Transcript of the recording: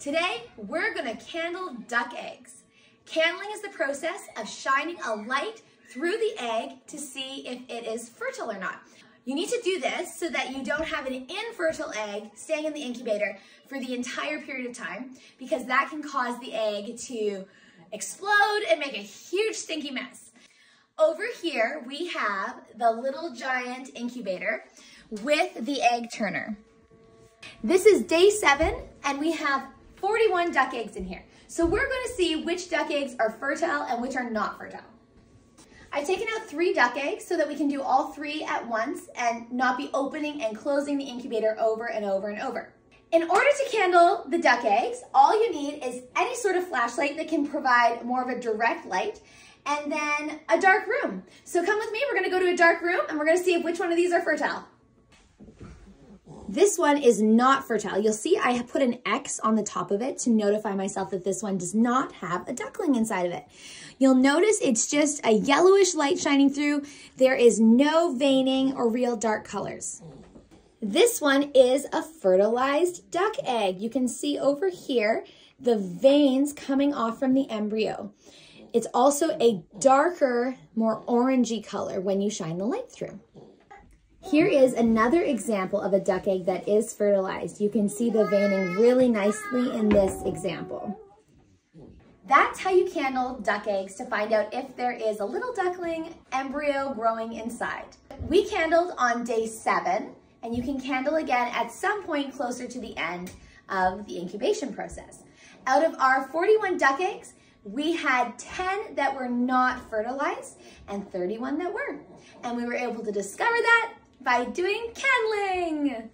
Today, we're gonna candle duck eggs. Candling is the process of shining a light through the egg to see if it is fertile or not. You need to do this so that you don't have an infertile egg staying in the incubator for the entire period of time because that can cause the egg to explode and make a huge stinky mess. Over here, we have the little giant incubator with the egg turner. This is day seven, and we have 41 duck eggs in here. So we're gonna see which duck eggs are fertile and which are not fertile. I've taken out three duck eggs so that we can do all three at once and not be opening and closing the incubator over and over and over. In order to candle the duck eggs, all you need is any sort of flashlight that can provide more of a direct light and then a dark room. So come with me, we're gonna go to a dark room and we're gonna see which one of these are fertile. This one is not fertile. You'll see I have put an X on the top of it to notify myself that this one does not have a duckling inside of it. You'll notice it's just a yellowish light shining through. There is no veining or real dark colors. This one is a fertilized duck egg. You can see over here the veins coming off from the embryo. It's also a darker, more orangey color when you shine the light through. Here is another example of a duck egg that is fertilized. You can see the veining really nicely in this example. That's how you candle duck eggs to find out if there is a little duckling embryo growing inside. We candled on day seven, and you can candle again at some point closer to the end of the incubation process. Out of our 41 duck eggs, we had 10 that were not fertilized and 31 that were. And we were able to discover that by doing candling.